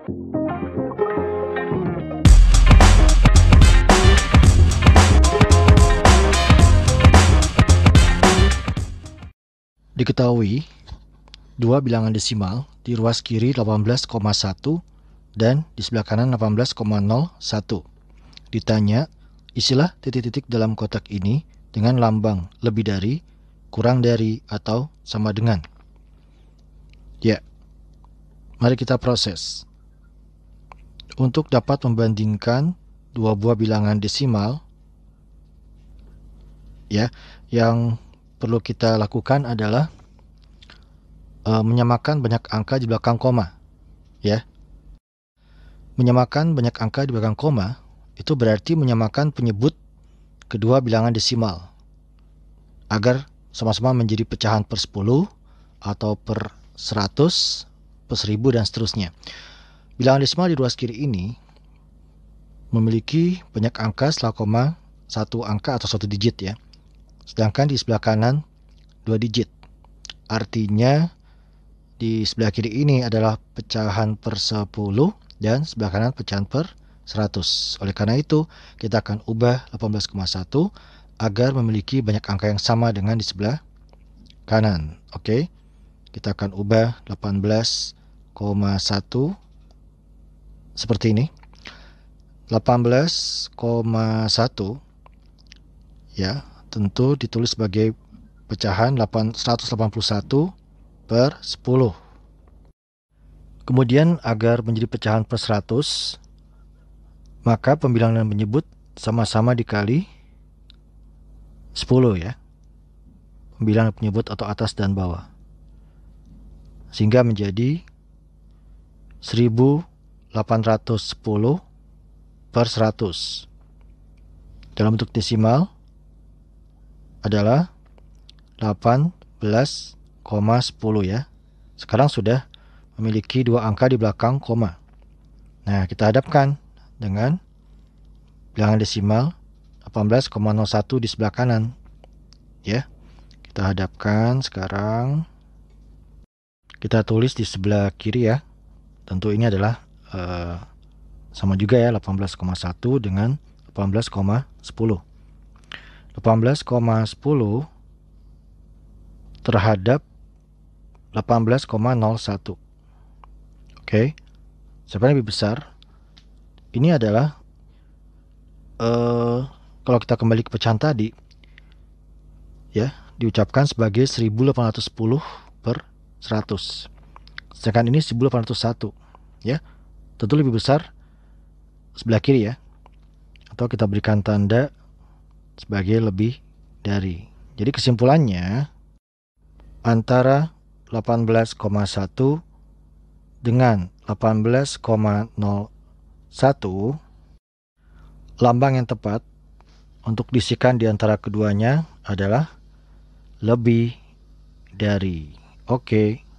Diketahui, dua bilangan desimal di ruas kiri 18,1 dan di sebelah kanan 18,01. Ditanya, isilah titik-titik dalam kotak ini dengan lambang lebih dari, kurang dari, atau sama dengan. Ya, mari kita proses. Untuk dapat membandingkan dua buah bilangan desimal, ya, yang perlu kita lakukan adalah uh, menyamakan banyak angka di belakang koma. Ya. Menyamakan banyak angka di belakang koma itu berarti menyamakan penyebut kedua bilangan desimal agar sama-sama menjadi pecahan per 10 atau per 100, per 1000 dan seterusnya. Bilangan desimal di ruas kiri ini memiliki banyak angka setelah koma satu angka atau satu digit ya. Sedangkan di sebelah kanan dua digit. Artinya di sebelah kiri ini adalah pecahan per 10 dan sebelah kanan pecahan per 100. Oleh karena itu, kita akan ubah 18,1 agar memiliki banyak angka yang sama dengan di sebelah kanan. Oke. Kita akan ubah 18,1 seperti ini. 18,1 ya tentu ditulis sebagai pecahan 181 per 10. Kemudian agar menjadi pecahan per 100, maka pembilangan menyebut sama-sama dikali 10 ya. Pembilangan penyebut atau atas dan bawah. Sehingga menjadi 1810 per 100. Dalam bentuk desimal, adalah 18,10 ya. Sekarang sudah memiliki dua angka di belakang koma. Nah, kita hadapkan dengan bilangan desimal 18,01 di sebelah kanan. Ya. Kita hadapkan sekarang. Kita tulis di sebelah kiri ya. Tentu ini adalah uh, sama juga ya 18,1 dengan 18,10. 18,10 terhadap 18,01. Oke. Okay. Siapa yang lebih besar? Ini adalah uh, kalau kita kembali ke pecahan tadi ya, diucapkan sebagai 1810 per 100. Sedangkan ini 1801 ya. Tentu lebih besar sebelah kiri ya. Atau kita berikan tanda sebagai lebih dari. Jadi kesimpulannya antara 18,1 dengan 18,01 lambang yang tepat untuk disikan di antara keduanya adalah lebih dari. Oke. Okay.